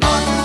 Monday.